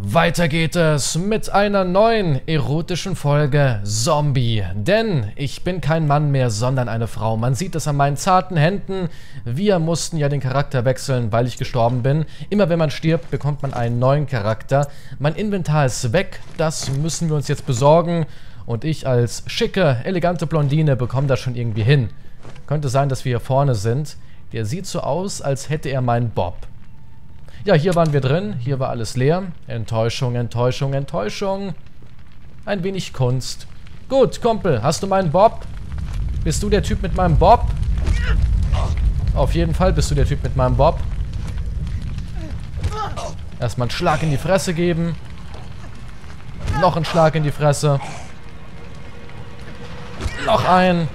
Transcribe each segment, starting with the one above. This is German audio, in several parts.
Weiter geht es mit einer neuen erotischen Folge Zombie. Denn ich bin kein Mann mehr, sondern eine Frau. Man sieht es an meinen zarten Händen. Wir mussten ja den Charakter wechseln, weil ich gestorben bin. Immer wenn man stirbt, bekommt man einen neuen Charakter. Mein Inventar ist weg. Das müssen wir uns jetzt besorgen. Und ich als schicke, elegante Blondine bekomme das schon irgendwie hin. Könnte sein, dass wir hier vorne sind. Der sieht so aus, als hätte er meinen Bob. Ja, hier waren wir drin. Hier war alles leer. Enttäuschung, Enttäuschung, Enttäuschung. Ein wenig Kunst. Gut, Kumpel, hast du meinen Bob? Bist du der Typ mit meinem Bob? Auf jeden Fall bist du der Typ mit meinem Bob. Erstmal einen Schlag in die Fresse geben. Noch einen Schlag in die Fresse. Noch ein.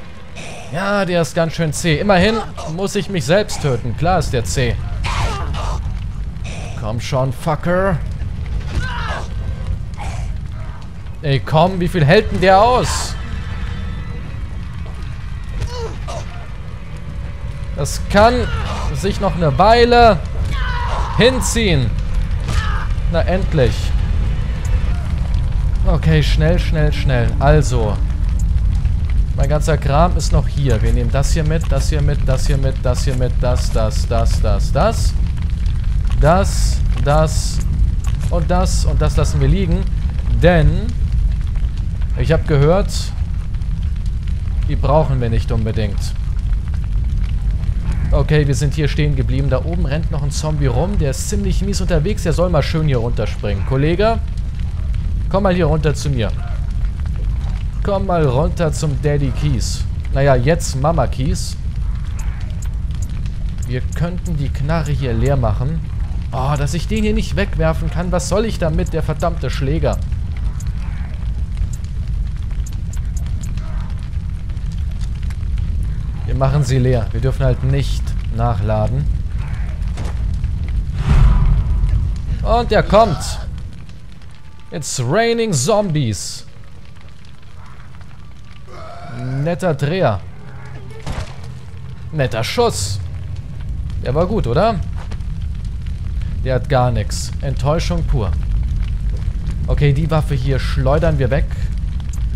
Ja, der ist ganz schön zäh. Immerhin muss ich mich selbst töten. Klar ist der zäh. Komm schon, Fucker. Ey, komm, wie viel hält denn der aus? Das kann sich noch eine Weile hinziehen. Na, endlich. Okay, schnell, schnell, schnell. Also. Mein ganzer Kram ist noch hier. Wir nehmen das hier mit, das hier mit, das hier mit, das hier mit, das, das, das, das, das. Das, das und das und das lassen wir liegen. Denn ich habe gehört, die brauchen wir nicht unbedingt. Okay, wir sind hier stehen geblieben. Da oben rennt noch ein Zombie rum. Der ist ziemlich mies unterwegs. Der soll mal schön hier runterspringen. Kollege, komm mal hier runter zu mir. Komm mal runter zum Daddy Keys. Naja, jetzt Mama Keys. Wir könnten die Knarre hier leer machen. Oh, dass ich den hier nicht wegwerfen kann. Was soll ich damit, der verdammte Schläger? Wir machen sie leer. Wir dürfen halt nicht nachladen. Und er kommt. It's raining zombies. Netter Dreher. Netter Schuss. Der war gut, oder? Der hat gar nichts. Enttäuschung pur. Okay, die Waffe hier schleudern wir weg.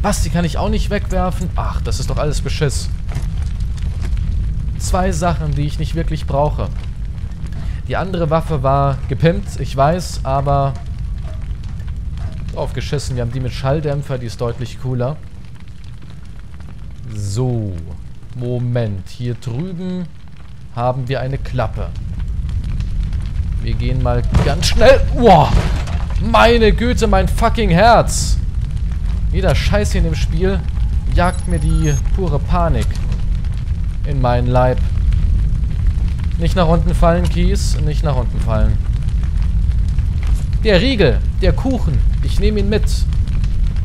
Was, die kann ich auch nicht wegwerfen? Ach, das ist doch alles Beschiss. Zwei Sachen, die ich nicht wirklich brauche. Die andere Waffe war gepimpt, ich weiß, aber drauf geschissen. Wir haben die mit Schalldämpfer, die ist deutlich cooler. So, Moment. Hier drüben haben wir eine Klappe. Wir gehen mal ganz schnell. Wow. Meine Güte, mein fucking Herz. Jeder Scheiß hier in dem Spiel jagt mir die pure Panik in meinen Leib. Nicht nach unten fallen, Kies. Nicht nach unten fallen. Der Riegel. Der Kuchen. Ich nehme ihn mit.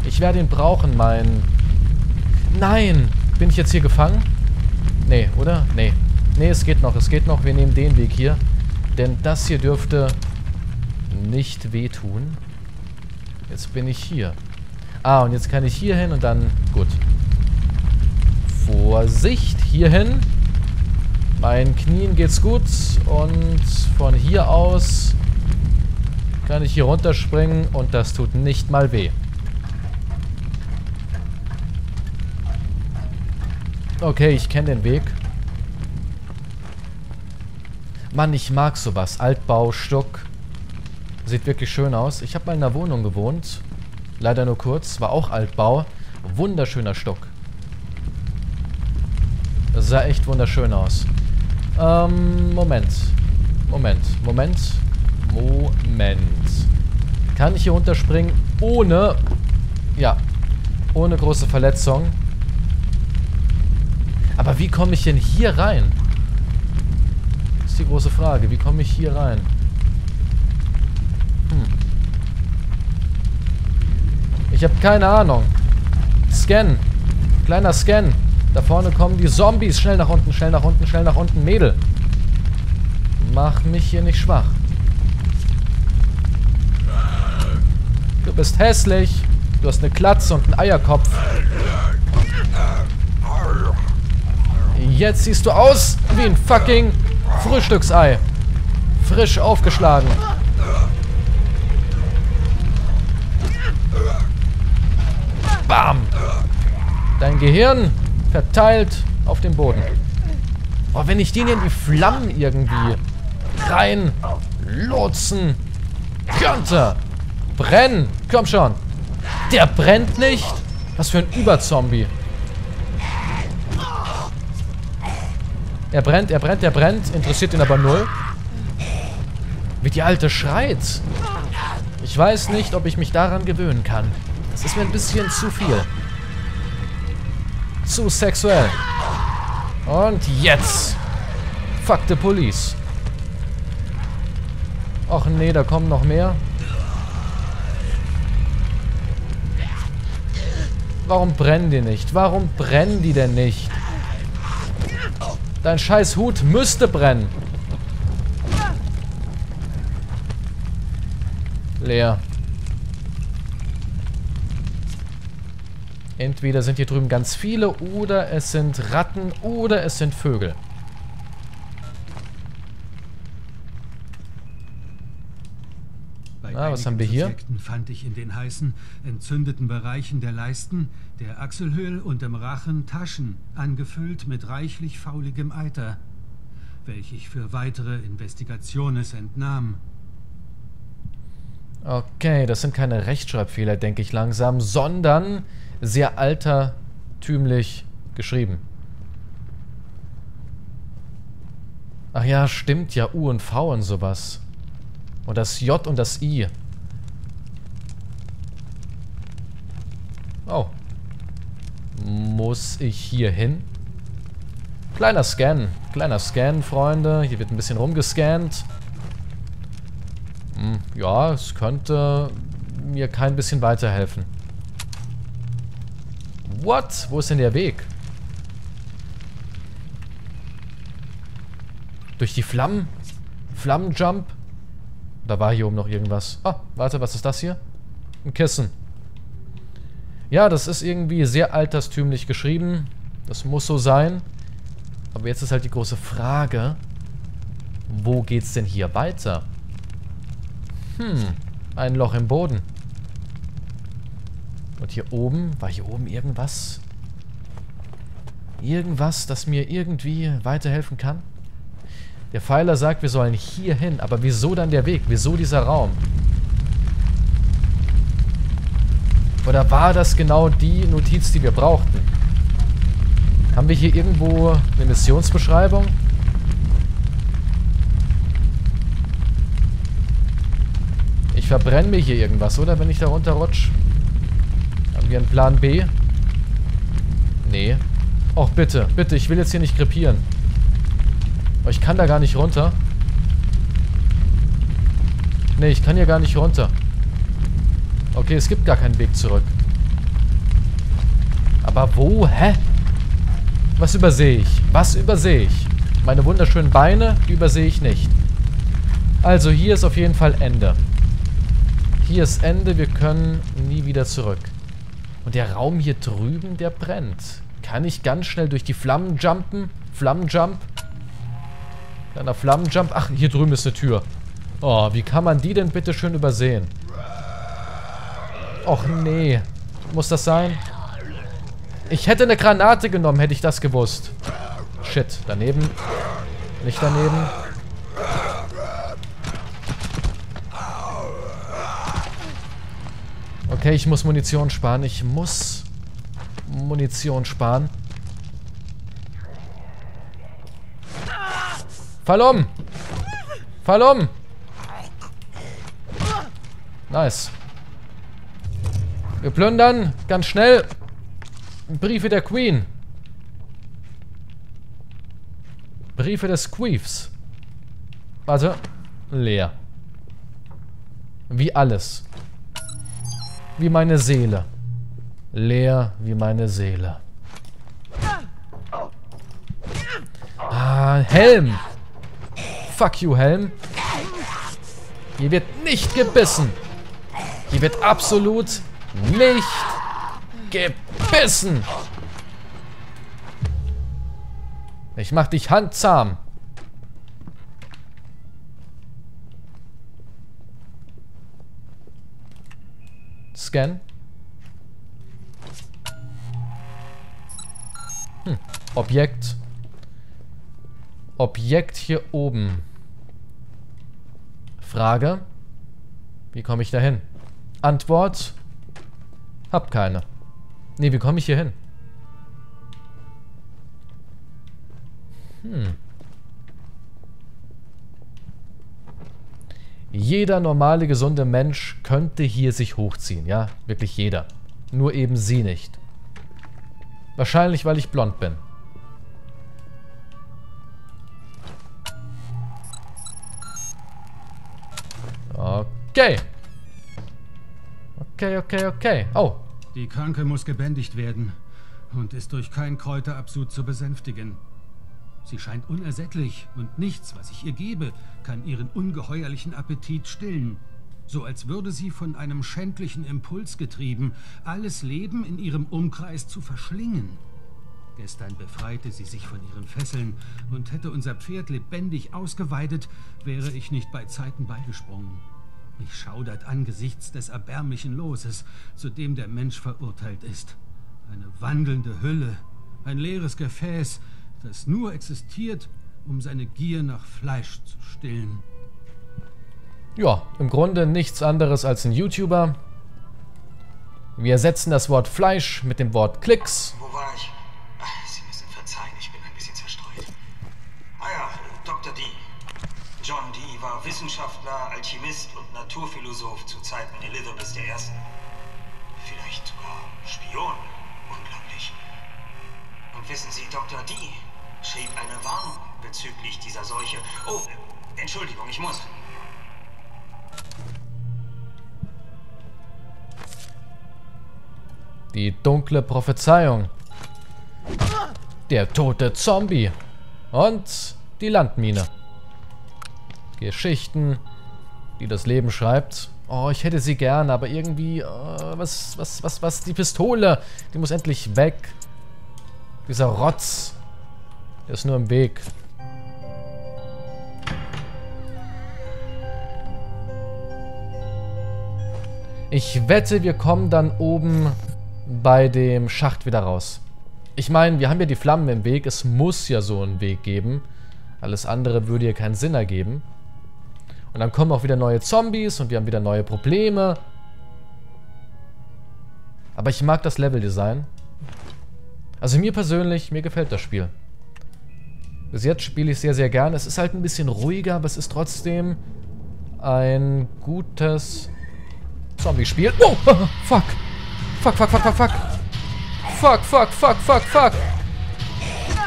Ich werde ihn brauchen, mein... Nein. Bin ich jetzt hier gefangen? Nee, oder? Nee. Nee, es geht noch. Es geht noch. Wir nehmen den Weg hier. Denn das hier dürfte nicht wehtun. Jetzt bin ich hier. Ah, und jetzt kann ich hier hin und dann... Gut. Vorsicht, hier hin. Meinen Knien geht's gut. Und von hier aus kann ich hier runterspringen und das tut nicht mal weh. Okay, ich kenne den Weg. Mann, ich mag sowas. Altbau, Stuck. Sieht wirklich schön aus. Ich habe mal in einer Wohnung gewohnt. Leider nur kurz. War auch Altbau. Wunderschöner Stuck. Das sah echt wunderschön aus. Ähm, Moment. Moment. Moment. Moment. Kann ich hier runterspringen ohne... Ja. Ohne große Verletzung. Aber wie komme ich denn hier rein? Ist die große Frage. Wie komme ich hier rein? Hm. Ich habe keine Ahnung. Scan. Kleiner Scan. Da vorne kommen die Zombies. Schnell nach unten, schnell nach unten, schnell nach unten. Mädel. Mach mich hier nicht schwach. Du bist hässlich. Du hast eine Klatze und einen Eierkopf. Jetzt siehst du aus wie ein fucking Frühstücksei. Frisch aufgeschlagen. Bam. Dein Gehirn verteilt auf dem Boden. Oh, wenn ich den in die Flammen irgendwie rein lotsen könnte. Brennen. Komm schon. Der brennt nicht. Was für ein Überzombie. Er brennt, er brennt, er brennt. Interessiert ihn aber null. Wie die Alte schreit. Ich weiß nicht, ob ich mich daran gewöhnen kann. Das ist mir ein bisschen zu viel. Zu sexuell. Und jetzt. Fuck the police. Och nee, da kommen noch mehr. Warum brennen die nicht? Warum brennen die denn nicht? Dein scheiß Hut müsste brennen. Leer. Entweder sind hier drüben ganz viele oder es sind Ratten oder es sind Vögel. Bei Ah, was haben wir hier? Suspekten fand ich in den heißen, entzündeten Bereichen der Leisten, der Achselhöhle und im Rachen Taschen, angefüllt mit reichlich fauligem Eiter, welche ich für weitere Investigationen entnahm. Okay, das sind keine Rechtschreibfehler, denke ich langsam, sondern sehr altertümlich geschrieben. Ach ja, stimmt ja, U und V und sowas. Und das J und das I. Oh. Muss ich hier hin? Kleiner Scan. Kleiner Scan, Freunde. Hier wird ein bisschen rumgescannt. Hm, ja, es könnte mir kein bisschen weiterhelfen. What? Wo ist denn der Weg? Durch die Flammen? Flammenjump? Da war hier oben noch irgendwas. Ah, warte, was ist das hier? Ein Kissen. Ja, das ist irgendwie sehr alterstümlich geschrieben. Das muss so sein. Aber jetzt ist halt die große Frage, wo geht's denn hier weiter? Hm, ein Loch im Boden. Und hier oben, war hier oben irgendwas? Irgendwas, das mir irgendwie weiterhelfen kann? Der Pfeiler sagt, wir sollen hier hin. Aber wieso dann der Weg? Wieso dieser Raum? Oder war das genau die Notiz, die wir brauchten? Haben wir hier irgendwo eine Missionsbeschreibung? Ich verbrenne mir hier irgendwas, oder? Wenn ich da runterrutsch. Haben wir einen Plan B? Nee. Och, bitte, bitte, ich will jetzt hier nicht krepieren. Aber ich kann da gar nicht runter. Nee, ich kann hier gar nicht runter. Okay, es gibt gar keinen Weg zurück. Aber wo? Hä? Was übersehe ich? Was übersehe ich? Meine wunderschönen Beine, die übersehe ich nicht. Also, hier ist auf jeden Fall Ende. Hier ist Ende, wir können nie wieder zurück. Und der Raum hier drüben, der brennt. Kann ich ganz schnell durch die Flammen jumpen? Flammenjump? Kleiner Flammenjump. Ach, hier drüben ist eine Tür. Oh, wie kann man die denn bitte schön übersehen? Och nee. Muss das sein? Ich hätte eine Granate genommen, hätte ich das gewusst. Shit, daneben. Nicht daneben. Okay, ich muss Munition sparen. Ich muss Munition sparen. Fall um! Fall um! Nice. Wir plündern ganz schnell Briefe der Queen. Briefe des Queefs. Warte. Leer. Wie alles. Wie meine Seele. Leer wie meine Seele. Ah, Helm. Fuck you, Helm. Hier wird nicht gebissen. Hier wird absolut nicht gebissen. Ich mach dich handzahm. Scan. Hm. Objekt. Objekt hier oben. Frage. Wie komme ich da hin? Antwort. Hab keine. Nee, wie komme ich hier hin? Hm. Jeder normale, gesunde Mensch könnte hier sich hochziehen. Ja, wirklich jeder. Nur eben sie nicht. Wahrscheinlich, weil ich blond bin. Okay. Okay, okay, okay. Oh. Die Kranke muss gebändigt werden und ist durch kein Kräuterabsud zu besänftigen. Sie scheint unersättlich und nichts, was ich ihr gebe, kann ihren ungeheuerlichen Appetit stillen. So als würde sie von einem schändlichen Impuls getrieben, alles Leben in ihrem Umkreis zu verschlingen. Gestern befreite sie sich von ihren Fesseln und hätte unser Pferd lebendig ausgeweidet, wäre ich nicht bei Zeiten beigesprungen. Mich schaudert angesichts des erbärmlichen Loses, zu dem der Mensch verurteilt ist. Eine wandelnde Hülle, ein leeres Gefäß, das nur existiert, um seine Gier nach Fleisch zu stillen. Ja, im Grunde nichts anderes als ein YouTuber. Wir ersetzen das Wort Fleisch mit dem Wort Klicks. Wo war ich? Sie müssen verzeihen, ich bin ein bisschen zerstreut. Ah ja, Dr. Dee. John Dee war Wissenschaftler, Alchemist und Naturphilosoph zu Zeiten Elizabeth I. Vielleicht sogar Spion. Unglaublich. Und wissen Sie, Dr. Dee schrieb eine Warnung bezüglich dieser Seuche. Oh, Entschuldigung, ich muss. Die dunkle Prophezeiung. Der tote Zombie. Und die Landmine. Geschichten, die das Leben schreibt. Oh, ich hätte sie gern, aber irgendwie... Äh, was, was, was, was? Die Pistole, die muss endlich weg. Dieser Rotz. Der ist nur im Weg. Ich wette, wir kommen dann oben bei dem Schacht wieder raus. Ich meine, wir haben ja die Flammen im Weg. Es muss ja so einen Weg geben. Alles andere würde ja keinen Sinn ergeben. Und dann kommen auch wieder neue Zombies und wir haben wieder neue Probleme. Aber ich mag das Leveldesign. Also mir persönlich, mir gefällt das Spiel. Bis jetzt spiele ich sehr, sehr gern. Es ist halt ein bisschen ruhiger, aber es ist trotzdem ein gutes Zombie-Spiel. Oh, fuck. Fuck, fuck, fuck, fuck, fuck. Fuck, fuck, fuck, fuck, fuck.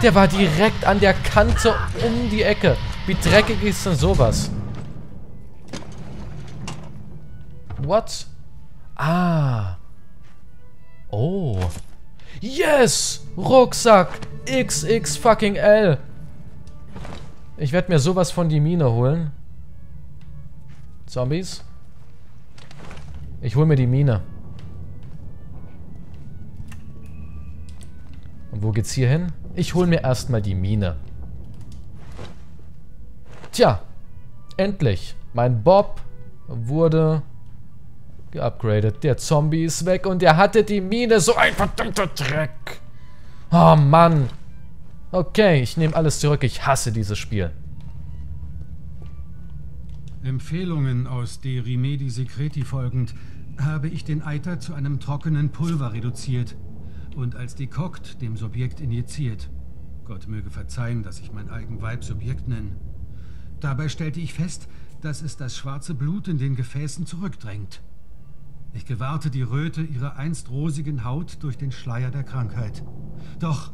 Der war direkt an der Kante um die Ecke. Wie dreckig ist denn sowas? What? Ah. Oh. Yes! Rucksack! XX fucking L. Ich werde mir sowas von die Mine holen. Zombies. Ich hole mir die Mine. Und wo geht's hier hin? Ich hole mir erstmal die Mine. Tja. Endlich. Mein Bob wurde geupgradet. Der Zombie ist weg und er hatte die Mine. So ein verdammter Dreck. Oh Mann. Okay, ich nehme alles zurück. Ich hasse dieses Spiel. Empfehlungen aus De Rimedi Secreti folgend habe ich den Eiter zu einem trockenen Pulver reduziert und als dekokt dem Subjekt injiziert. Gott möge verzeihen, dass ich mein eigen Weib Subjekt nenne. Dabei stellte ich fest, dass es das schwarze Blut in den Gefäßen zurückdrängt. Ich gewahrte die Röte ihrer einst rosigen Haut durch den Schleier der Krankheit. Doch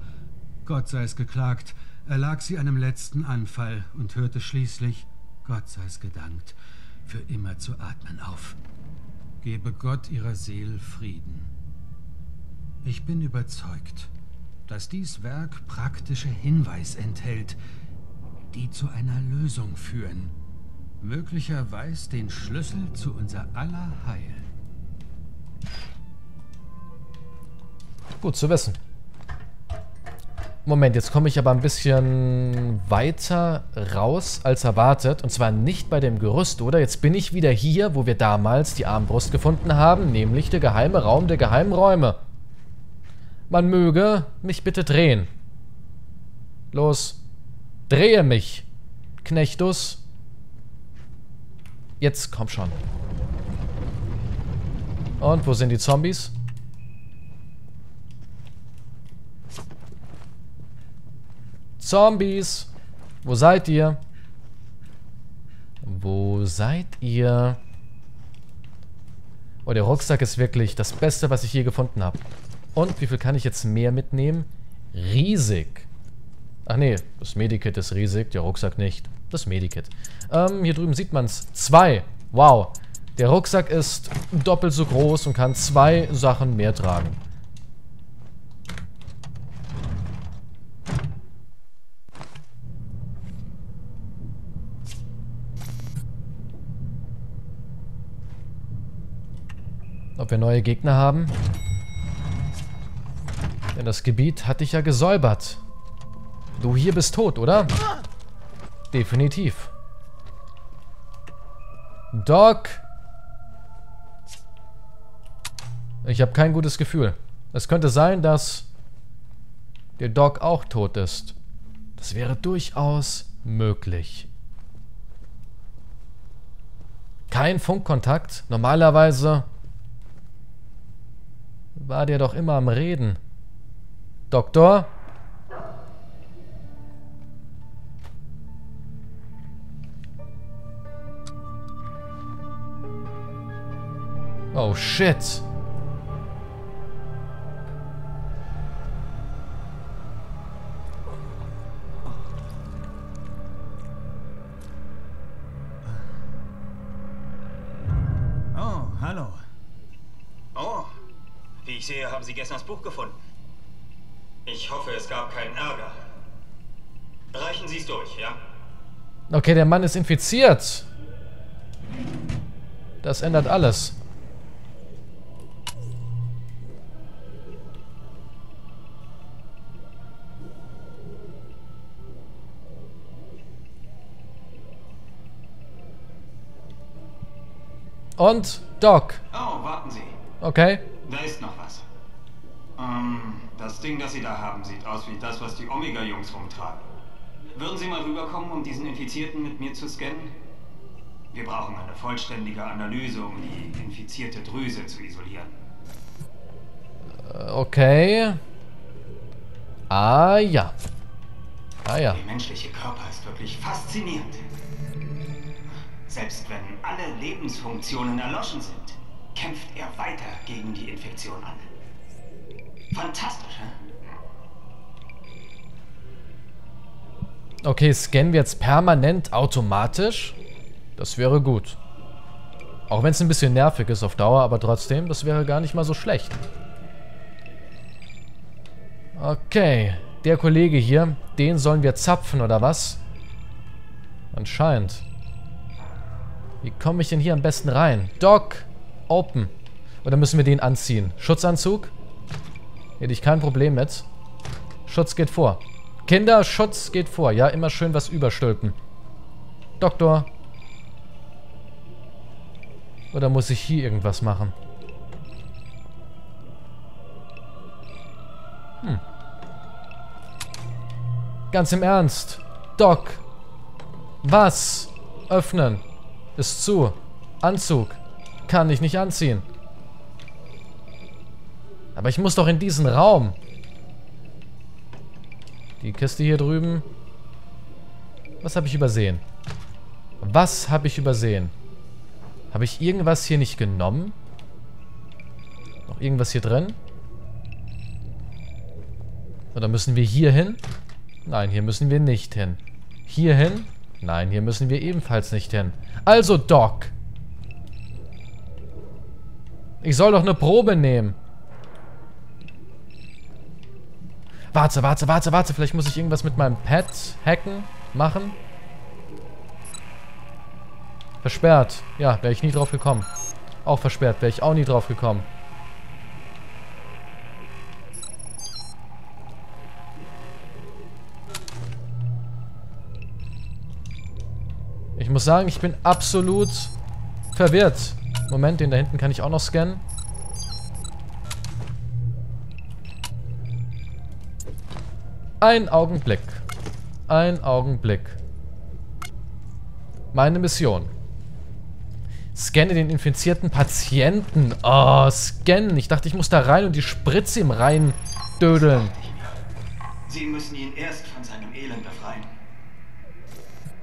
Gott sei es geklagt, erlag sie einem letzten Anfall und hörte schließlich, Gott sei es gedankt, für immer zu atmen auf. Gebe Gott ihrer Seele Frieden. Ich bin überzeugt, dass dies Werk praktische Hinweis enthält, die zu einer Lösung führen. Möglicherweise den Schlüssel zu unser aller Heil. Gut zu wissen. Moment, jetzt komme ich aber ein bisschen weiter raus als erwartet. Und zwar nicht bei dem Gerüst, oder? Jetzt bin ich wieder hier, wo wir damals die Armbrust gefunden haben, nämlich der geheime Raum der geheimen Räume. Man möge mich bitte drehen. Los. Drehe mich. Knechtus. Jetzt komm schon. Und wo sind die Zombies? Zombies. Wo seid ihr? Wo seid ihr? Oh, der Rucksack ist wirklich das Beste, was ich je gefunden habe. Und wie viel kann ich jetzt mehr mitnehmen? Riesig. Ach nee, das Medikit ist riesig, der Rucksack nicht. Das Medikit. Ähm, hier drüben sieht man es. Zwei. Wow. Der Rucksack ist doppelt so groß und kann zwei Sachen mehr tragen. Ob wir neue Gegner haben? Denn das Gebiet hatte ich ja gesäubert. Du hier bist tot, oder? Definitiv. Doc. Ich habe kein gutes Gefühl. Es könnte sein, dass der Doc auch tot ist. Das wäre durchaus möglich. Kein Funkkontakt. Normalerweise war der doch immer am Reden. Doktor? Oh shit. Das Buch gefunden. Ich hoffe, es gab keinen Ärger. Reichen Sie es durch, ja? Okay, der Mann ist infiziert. Das ändert alles. Und Doc. Oh, warten Sie. Okay. Ding, das Sie da haben, sieht aus wie das, was die Omega-Jungs rumtragen. Würden Sie mal rüberkommen, um diesen Infizierten mit mir zu scannen? Wir brauchen eine vollständige Analyse, um die infizierte Drüse zu isolieren. Äh, Okay. Ah ja. Ah ja. Der menschliche Körper ist wirklich faszinierend. Selbst wenn alle Lebensfunktionen erloschen sind, kämpft er weiter gegen die Infektion an. Fantastisch, hä? Okay, scannen wir jetzt permanent automatisch? Das wäre gut. Auch wenn es ein bisschen nervig ist auf Dauer, aber trotzdem, das wäre gar nicht mal so schlecht. Okay, der Kollege hier, den sollen wir zapfen, oder was? Anscheinend. Wie komme ich denn hier am besten rein? Doc, open. Oder müssen wir den anziehen? Schutzanzug? Hätte ich kein Problem mit. Schutz geht vor. Kinder, Schutz geht vor. Ja, immer schön was überstülpen. Doktor. Oder muss ich hier irgendwas machen? Hm. Ganz im Ernst. Doc. Was? Öffnen. Ist zu. Anzug. Kann ich nicht anziehen. Aber ich muss doch in diesen Raum. Die Kiste hier drüben. Was habe ich übersehen? Was habe ich übersehen? Habe ich irgendwas hier nicht genommen? Noch irgendwas hier drin? Oder müssen wir hier hin? Nein, hier müssen wir nicht hin. Hier hin? Nein, hier müssen wir ebenfalls nicht hin. Also, Doc. Ich soll doch eine Probe nehmen. Warte, warte, warte, warte. Vielleicht muss ich irgendwas mit meinem Pad hacken, machen. Versperrt. Ja, wäre ich nie drauf gekommen. Auch versperrt, wäre ich auch nie drauf gekommen. Ich muss sagen, ich bin absolut verwirrt. Moment, den da hinten kann ich auch noch scannen. Ein Augenblick. Ein Augenblick. Meine Mission. Scanne den infizierten Patienten. Oh, scannen. Ich dachte, ich muss da rein und die Spritze ihm rein dödeln. Sie müssen ihn erst von seinem Elend befreien.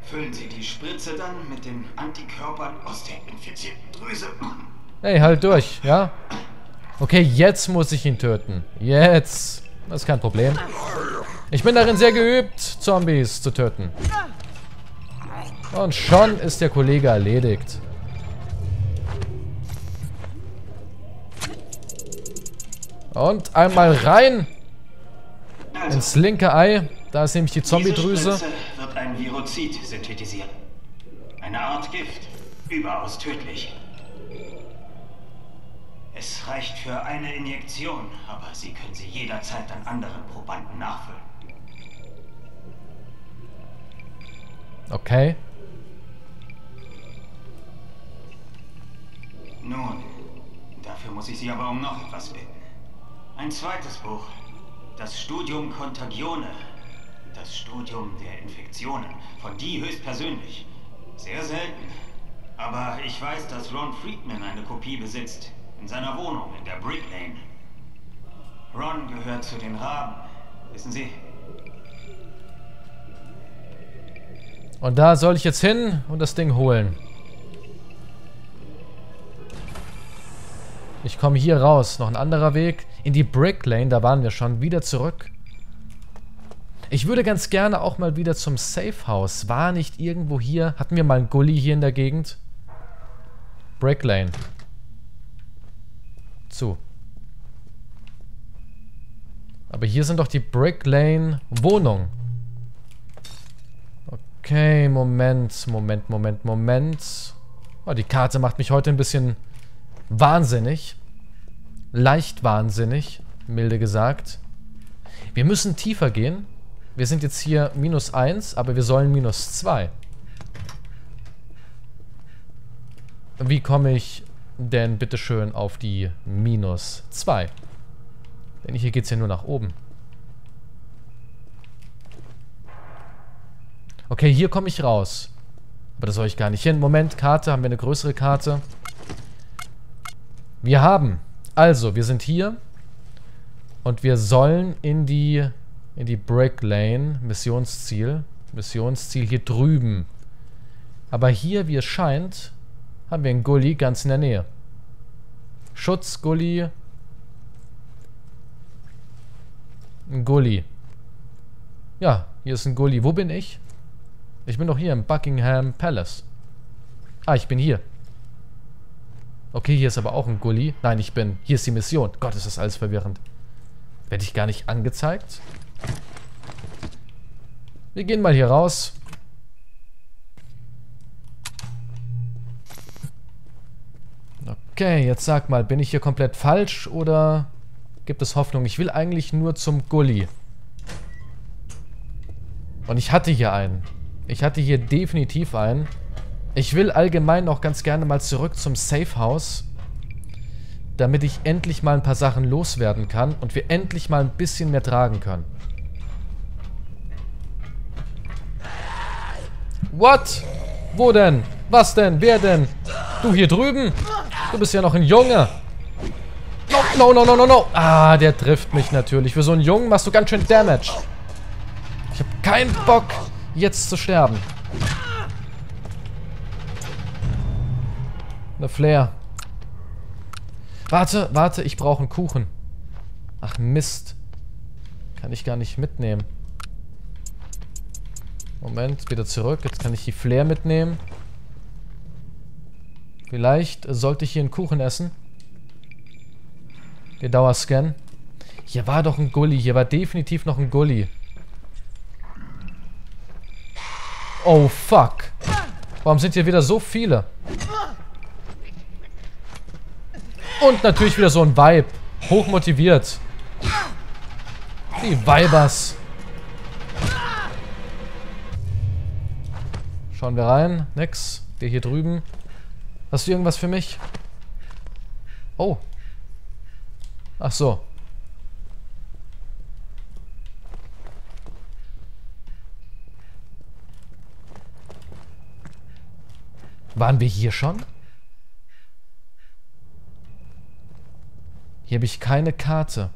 Füllen Sie die Spritze dann mit den Antikörpern aus der infizierten Drüse. Hey, halt durch, ja? Okay, jetzt muss ich ihn töten. Jetzt. Das ist kein Problem. Ich bin darin sehr geübt, Zombies zu töten. Und schon ist der Kollege erledigt. Und einmal rein ins linke Ei. Da ist nämlich die Zombie-Drüse. Wird ein Virozid synthetisieren. Eine Art Gift. Überaus tödlich. Es reicht für eine Injektion, aber Sie können sie jederzeit an anderen Probanden nachfüllen. Okay. Nun, dafür muss ich Sie aber um noch etwas bitten. Ein zweites Buch. Das Studium Contagione. Das Studium der Infektionen. Von die höchstpersönlich. Sehr selten. Aber ich weiß, dass Ron Friedman eine Kopie besitzt. In seiner Wohnung in der Brick Lane. Ron gehört zu den Raben. Wissen Sie? Und da soll ich jetzt hin und das Ding holen. Ich komme hier raus. Noch ein anderer Weg. In die Brick Lane, da waren wir schon. Wieder zurück. Ich würde ganz gerne auch mal wieder zum Safe House. War nicht irgendwo hier... Hatten wir mal einen Gully hier in der Gegend? Brick Lane. Zu. Aber hier sind doch die Brick Lane Wohnungen. Okay, Moment, Moment, Moment, Moment. Oh, die Karte macht mich heute ein bisschen wahnsinnig. Leicht wahnsinnig, milde gesagt. Wir müssen tiefer gehen. Wir sind jetzt hier minus 1, aber wir sollen minus 2. Wie komme ich denn bitteschön auf die minus 2? Denn hier geht es ja nur nach oben. Okay, hier komme ich raus. Aber da soll ich gar nicht hin. Moment, Karte. Haben wir eine größere Karte? Wir haben. Also, wir sind hier. Und wir sollen in die, in die Brick Lane. Missionsziel. Missionsziel hier drüben. Aber hier, wie es scheint, haben wir einen Gully ganz in der Nähe. Schutz, Gully. Ein Gully. Ja, hier ist ein Gully. Wo bin ich? Ich bin doch hier im Buckingham Palace. Ah, ich bin hier. Okay, hier ist aber auch ein Gully. Nein, ich bin... Hier ist die Mission. Gott, ist das alles verwirrend. Werde ich gar nicht angezeigt? Wir gehen mal hier raus. Okay, jetzt sag mal, bin ich hier komplett falsch oder gibt es Hoffnung? Ich will eigentlich nur zum Gully. Und ich hatte hier einen. Ich hatte hier definitiv einen. Ich will allgemein auch ganz gerne mal zurück zum Safe House. Damit ich endlich mal ein paar Sachen loswerden kann und wir endlich mal ein bisschen mehr tragen können. What? Wo denn? Was denn? Wer denn? Du hier drüben? Du bist ja noch ein Junge. No, no, no, no, no, no. Ah, der trifft mich natürlich. Für so einen Jungen machst du ganz schön Damage. Ich habe keinen Bock, jetzt zu sterben. Eine Flair. Warte, warte, ich brauche einen Kuchen. Ach, Mist. Kann ich gar nicht mitnehmen. Moment, wieder zurück. Jetzt kann ich die Flair mitnehmen. Vielleicht sollte ich hier einen Kuchen essen. Der Dauerscan. Hier war doch ein Gully. Hier war definitiv noch ein Gully. Oh, fuck. Warum sind hier wieder so viele? Und natürlich wieder so ein Vibe. Hochmotiviert. Die Vibers. Schauen wir rein. Nix. Der hier drüben. Hast du irgendwas für mich? Oh. Ach so. Waren wir hier schon? Hier habe ich keine Karte.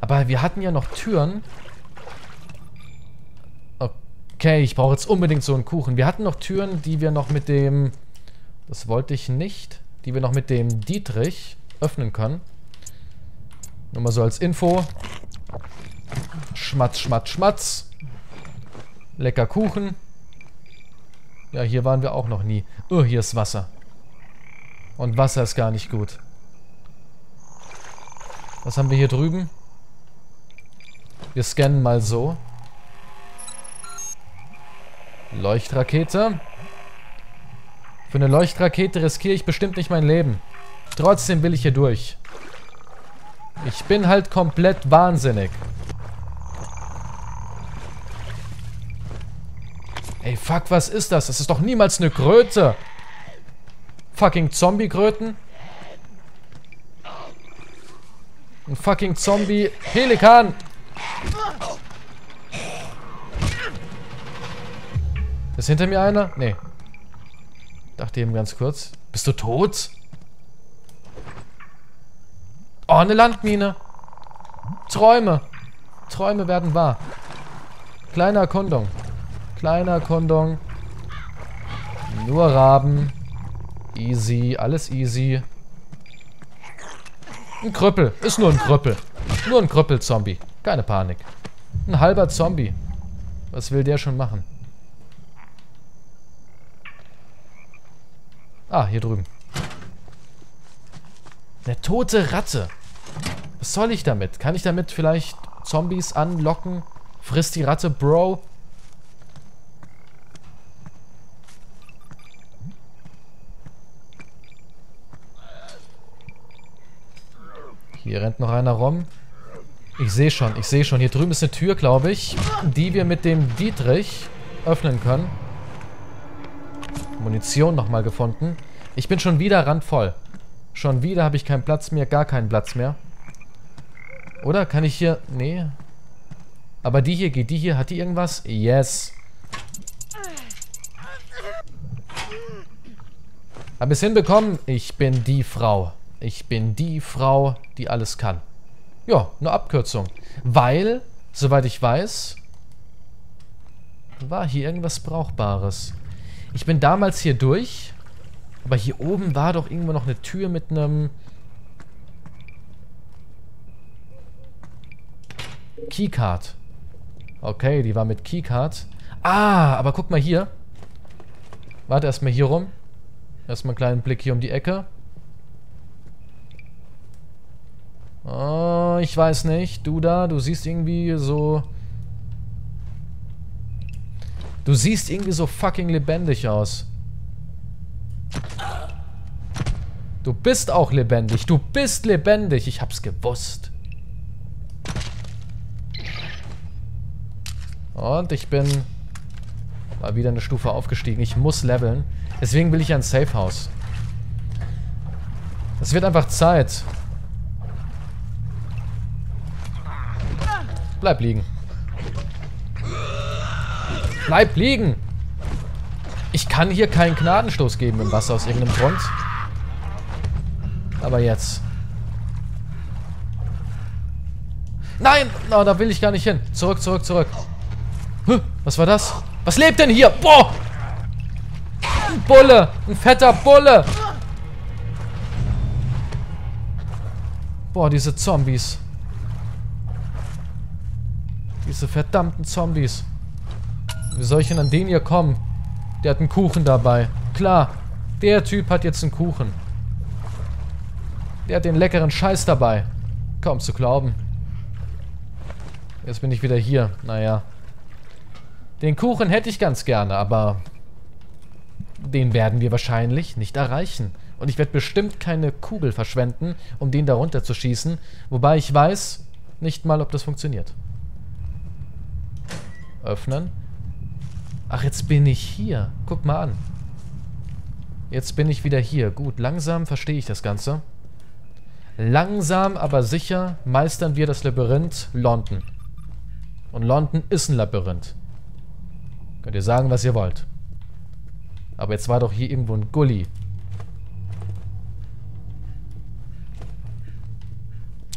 Aber wir hatten ja noch Türen. Okay, ich brauche jetzt unbedingt so einen Kuchen. Wir hatten noch Türen, die wir noch mit dem... Das wollte ich nicht. Die wir noch mit dem Dietrich öffnen können. Nur mal so als Info. Schmatz, schmatz, schmatz. Lecker Kuchen. Ja, hier waren wir auch noch nie. Oh, hier ist Wasser. Und Wasser ist gar nicht gut. Was haben wir hier drüben? Wir scannen mal so. Leuchtrakete. Für eine Leuchtrakete riskiere ich bestimmt nicht mein Leben. Trotzdem will ich hier durch. Ich bin halt komplett wahnsinnig. Ey, fuck, was ist das? Das ist doch niemals eine Kröte. Fucking Zombie-Kröten. Ein fucking Zombie-Pelikan. Ist hinter mir einer? Nee. Dachte eben ganz kurz. Bist du tot? Oh, eine Landmine. Träume. Träume werden wahr. Kleine Erkundung. Kleine Erkundung. Nur Raben. Easy. Alles easy. Ein Krüppel. Ist nur ein Krüppel. Nur ein Krüppel-Zombie. Keine Panik. Ein halber Zombie. Was will der schon machen? Ah, hier drüben. Eine tote Ratte. Was soll ich damit? Kann ich damit vielleicht Zombies anlocken? Frisst die Ratte, Bro. Hier rennt noch einer rum. Ich sehe schon, ich sehe schon. Hier drüben ist eine Tür, glaube ich, die wir mit dem Dietrich öffnen können. Munition nochmal gefunden. Ich bin schon wieder randvoll. Schon wieder habe ich keinen Platz mehr, gar keinen Platz mehr. Oder kann ich hier... Nee. Aber die hier, geht die hier? Hat die irgendwas? Yes. Habe es hinbekommen? Ich bin die Frau. Ich bin die Frau, die alles kann. Ja, eine Abkürzung. Weil, soweit ich weiß, war hier irgendwas Brauchbares. Ich bin damals hier durch, aber hier oben war doch irgendwo noch eine Tür mit einem... Keycard. Okay, die war mit Keycard. Ah, aber guck mal hier. Warte erstmal hier rum. Erstmal einen kleinen Blick hier um die Ecke. Oh, ich weiß nicht. Du da, du siehst irgendwie so... Du siehst irgendwie so fucking lebendig aus. Du bist auch lebendig. Du bist lebendig. Ich hab's gewusst. Und ich bin mal wieder eine Stufe aufgestiegen. Ich muss leveln. Deswegen will ich ein Safe House. Es wird einfach Zeit. Bleib liegen. Bleib liegen! Ich kann hier keinen Gnadenstoß geben im Wasser aus irgendeinem Grund. Aber jetzt. Nein! No, da will ich gar nicht hin. Zurück, zurück, zurück. Huh, was war das? Was lebt denn hier? Boah! Ein Bulle! Ein fetter Bulle! Boah, diese Zombies. Diese verdammten Zombies. Wie soll ich denn an den hier kommen? Der hat einen Kuchen dabei. Klar, der Typ hat jetzt einen Kuchen. Der hat den leckeren Scheiß dabei. Kaum zu glauben. Jetzt bin ich wieder hier. Naja. Den Kuchen hätte ich ganz gerne, aber den werden wir wahrscheinlich nicht erreichen. Und ich werde bestimmt keine Kugel verschwenden, um den darunter zu schießen. Wobei ich weiß nicht mal, ob das funktioniert. Öffnen. Ach, jetzt bin ich hier. Guck mal an. Jetzt bin ich wieder hier. Gut, langsam verstehe ich das Ganze. Langsam, aber sicher meistern wir das Labyrinth London. Und London ist ein Labyrinth. Könnt ihr sagen, was ihr wollt. Aber jetzt war doch hier irgendwo ein Gully.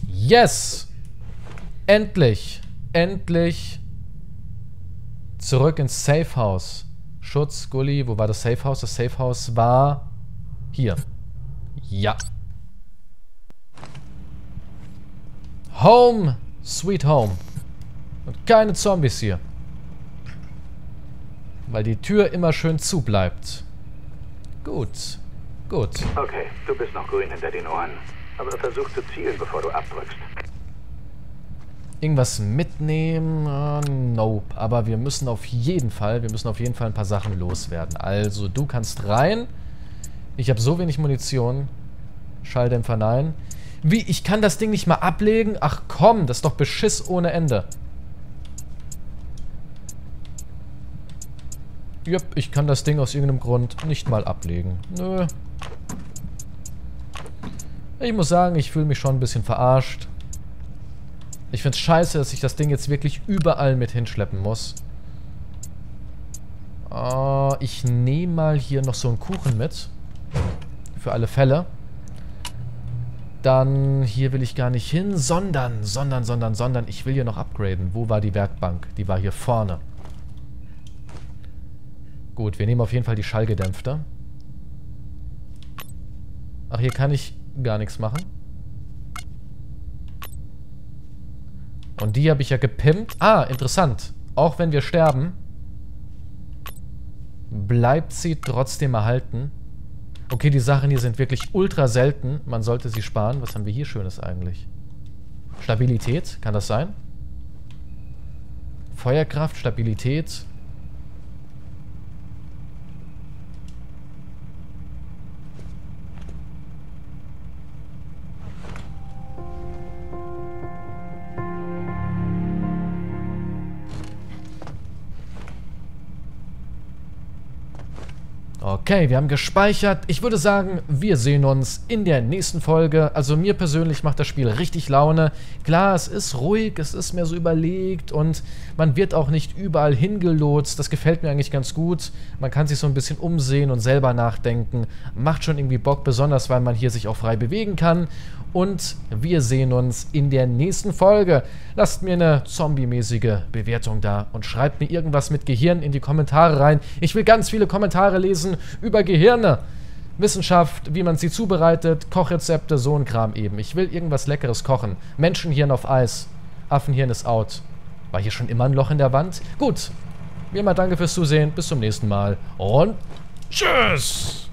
Yes! Endlich! Endlich! Zurück ins Safe House. Schutz, Gully, wo war das Safe House? Das Safe House war hier. Ja. Home, sweet home. Und keine Zombies hier. Weil die Tür immer schön zu bleibt. Gut. Gut. Okay, du bist noch grün hinter den Ohren. Aber versuch zu zielen, bevor du abdrückst. Irgendwas mitnehmen? Uh, nope. Aber wir müssen auf jeden Fall, wir müssen auf jeden Fall ein paar Sachen loswerden. Also, du kannst rein. Ich habe so wenig Munition. Schalldämpfer nein. Wie, ich kann das Ding nicht mal ablegen? Ach komm, das ist doch Beschiss ohne Ende. Jupp, ich kann das Ding aus irgendeinem Grund nicht mal ablegen. Nö. Ich muss sagen, ich fühle mich schon ein bisschen verarscht. Ich finde es scheiße, dass ich das Ding jetzt wirklich überall mit hinschleppen muss. Uh, ich nehme mal hier noch so einen Kuchen mit. Für alle Fälle. Dann, hier will ich gar nicht hin, sondern, sondern, sondern, sondern, ich will hier noch upgraden. Wo war die Werkbank? Die war hier vorne. Gut, wir nehmen auf jeden Fall die Schallgedämpfte. Ach, hier kann ich gar nichts machen. Und die habe ich ja gepimpt. Ah, interessant. Auch wenn wir sterben, bleibt sie trotzdem erhalten. Okay, die Sachen hier sind wirklich ultra selten. Man sollte sie sparen. Was haben wir hier Schönes eigentlich? Stabilität, kann das sein? Feuerkraft, Stabilität. Okay, wir haben gespeichert. Ich würde sagen, wir sehen uns in der nächsten Folge. Also mir persönlich macht das Spiel richtig Laune. Klar, es ist ruhig, es ist mehr so überlegt und man wird auch nicht überall hingelotst. Das gefällt mir eigentlich ganz gut. Man kann sich so ein bisschen umsehen und selber nachdenken. Macht schon irgendwie Bock, besonders weil man hier sich auch frei bewegen kann. Und wir sehen uns in der nächsten Folge. Lasst mir eine zombie-mäßige Bewertung da und schreibt mir irgendwas mit Gehirn in die Kommentare rein. Ich will ganz viele Kommentare lesen über Gehirne. Wissenschaft, wie man sie zubereitet, Kochrezepte, so ein Kram eben. Ich will irgendwas Leckeres kochen. Menschenhirn auf Eis. Affenhirn ist out. War hier schon immer ein Loch in der Wand? Gut. Wie immer danke fürs Zusehen. Bis zum nächsten Mal. Und tschüss.